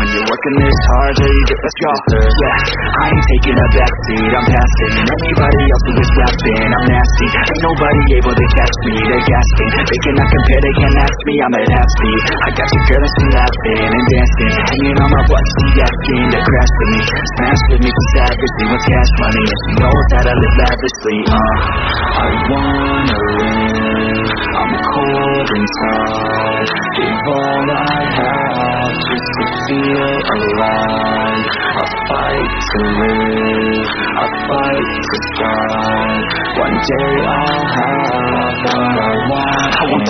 When you're working this hard till you get what's yours. Yeah, I ain't taking a backseat, I'm passing. Anybody else who is rapping, I'm nasty. Ain't nobody able to catch me, they're gasping. They cannot compare, they can't ask me, I'm at half speed. I got you girl and she laughing and dancing. Hanging on my butt, she asking to crash with me. Smash with me, cause savagely with cash money. And she knows that I live lavishly, uh. I wanna win, I'm cold inside. Give all I have feel alive. I fight to live, I fight to strive. One day I'll have what I want.